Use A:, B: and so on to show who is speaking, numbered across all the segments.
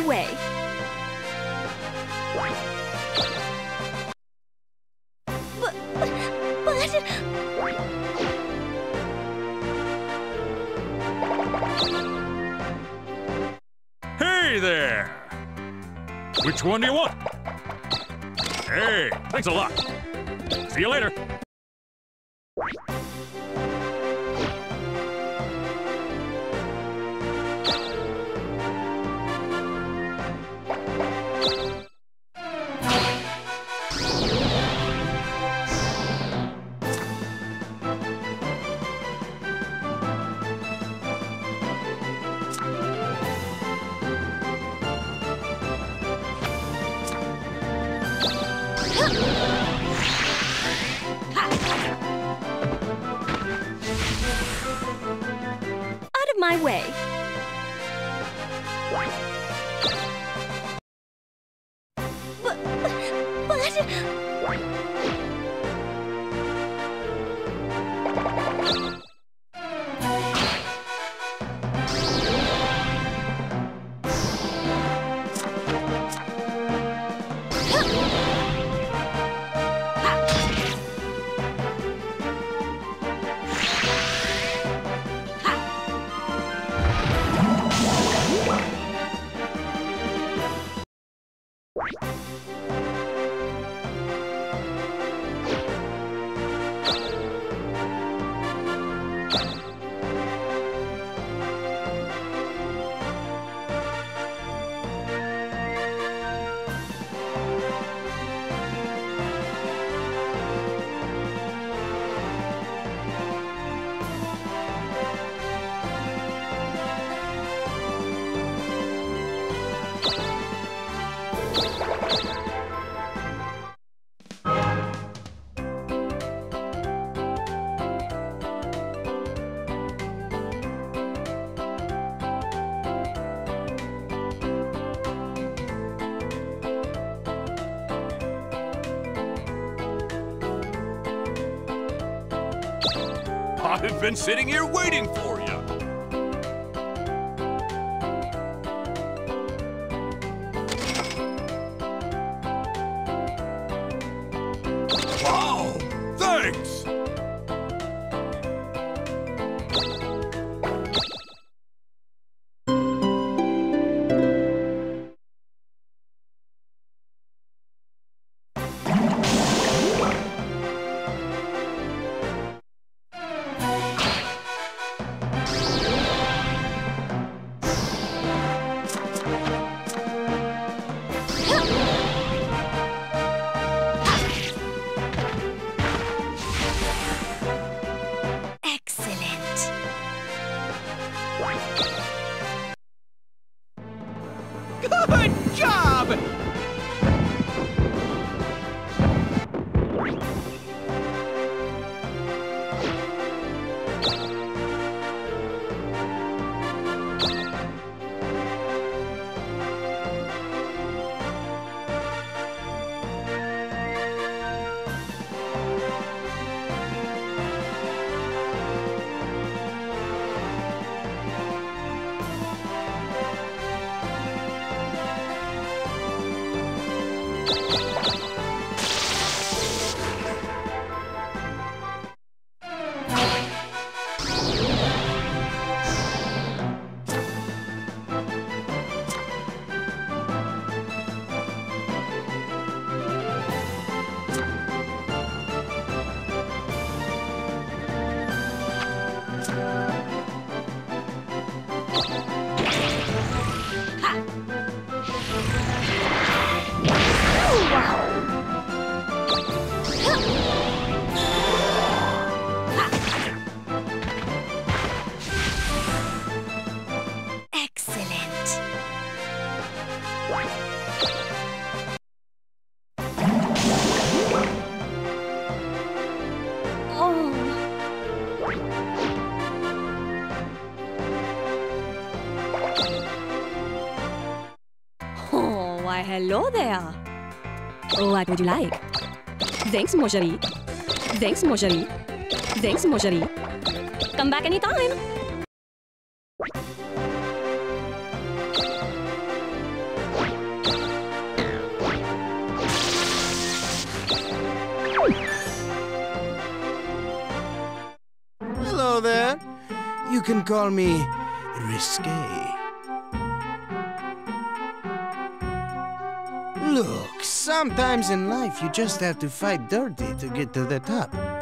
A: my way.
B: Hey there! Which one do you want? Hey, thanks a lot. See you later.
A: My way.
B: Been sitting here waiting for you. Wow! Thanks!
A: Would you like? Thanks, mon chéri. Thanks, mon chéri. Thanks, mon chéri. Come back anytime.
C: Hello there. You can call me Risque. Sometimes in life you just have to fight dirty to get to the top.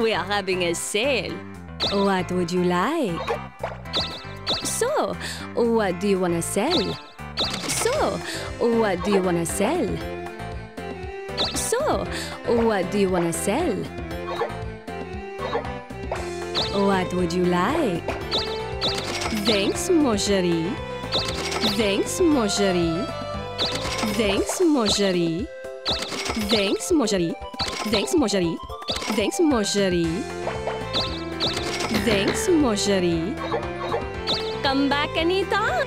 A: We are having a sale. What would you like? So, what do you want to sell? So, what do you want to sell? What do you want to sell? What would you like? Thanks, mon chéri. Thanks, mon chéri. Thanks, mon chéri. Thanks, mon chéri. Thanks, mon chéri. Thanks, mon chéri. Thanks, mon chéri. Come back anytime.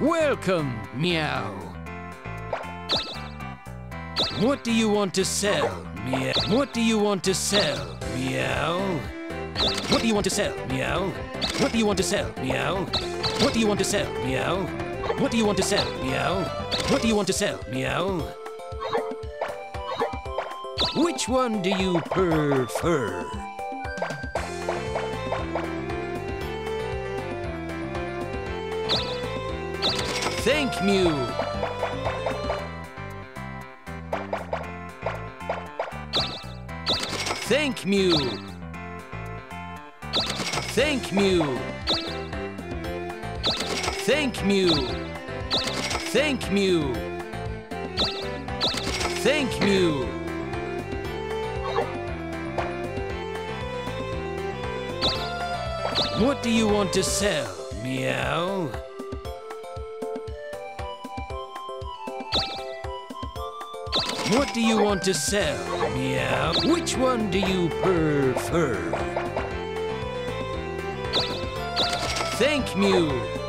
D: Welcome, meow. What do you want to sell, meow? What do you want to sell, meow? What do you want to sell, meow? What do you want to sell, meow? What do you want to sell, meow? What do you want to sell, meow? What do you want to sell, meow? Which one do you prefer? Thank Mew. Thank Mew. Thank Mew. Thank Mew. Thank Mew. Thank Mew. What do you want to sell, meow? What do you want to sell, meow? Which one do you prefer? Thank Mew.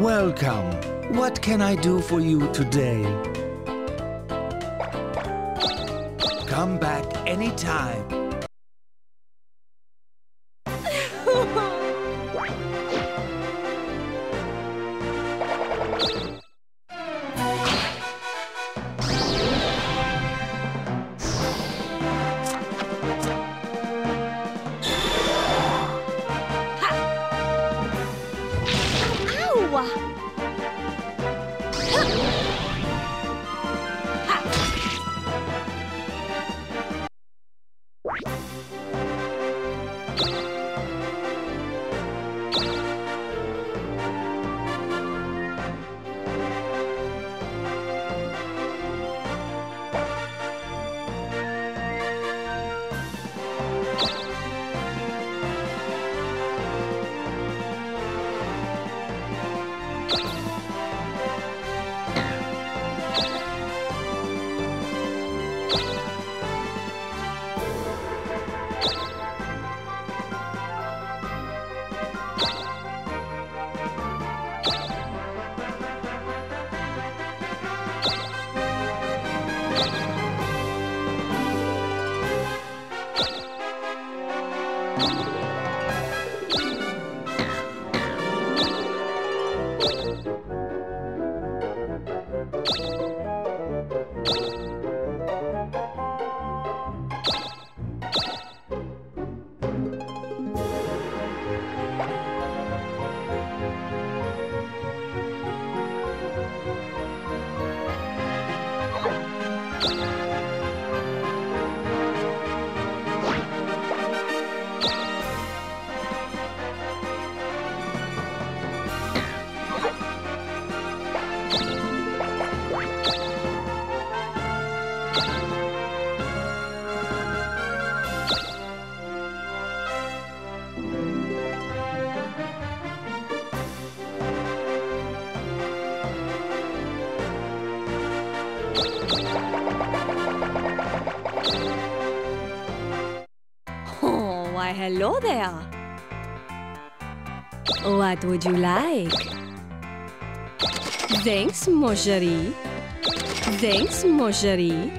E: Welcome. What can I do for you today? Come back anytime.
A: Música Why, hello there. What would you like? Thanks, mon chéri. Thanks, mon chéri.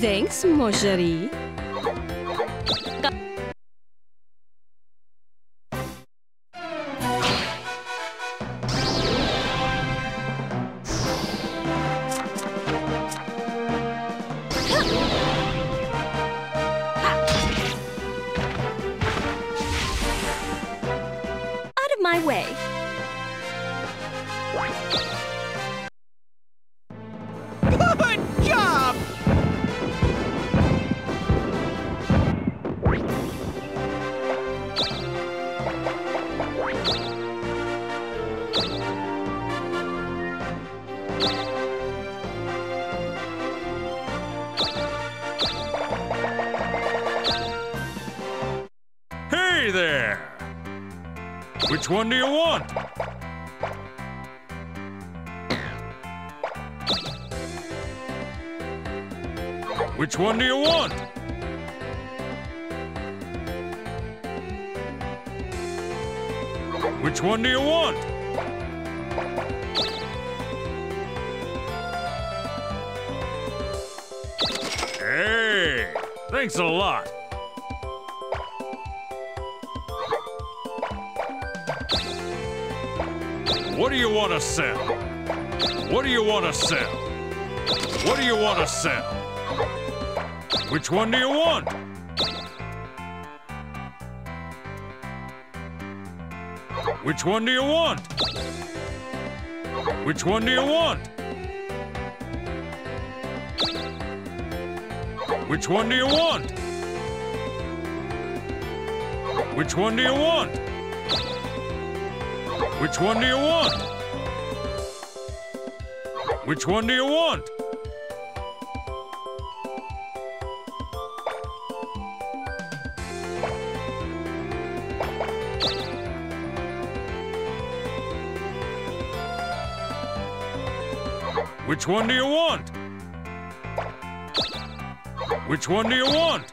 A: Thanks, mon
B: one do you want? Which one do you want? Which one do you want? Hey! Thanks a lot! Want to sell? What do you want to sell? What do you want to sell? Which one do you want? Which one do you want? Which one do you want? Which one do you want? Which one do you want? Which one do you want? Which one do you want? Which one do you want? Which one do you want?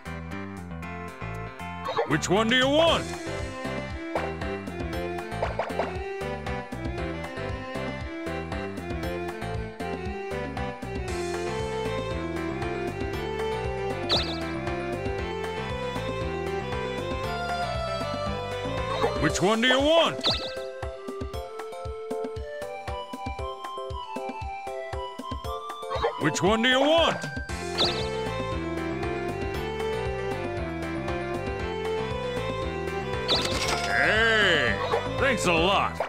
B: Which one do you want? Which one do you want? Which one do you want? Hey, thanks a lot.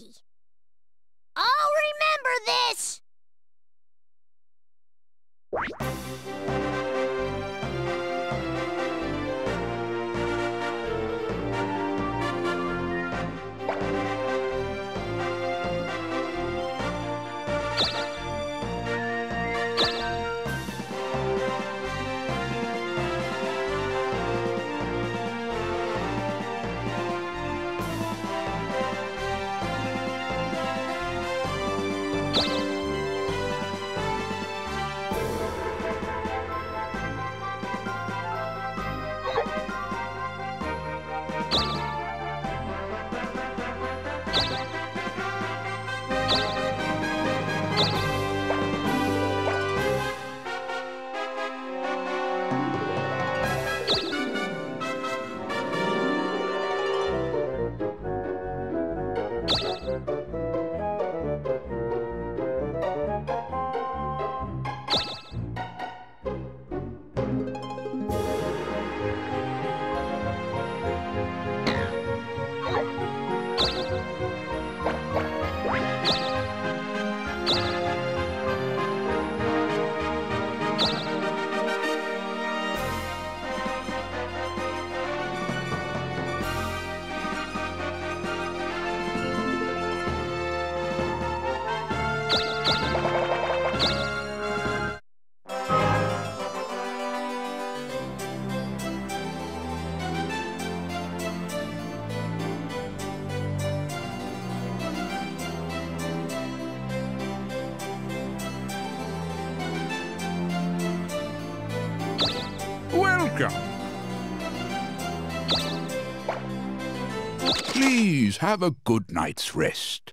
F: happy. you
G: have a good night's rest.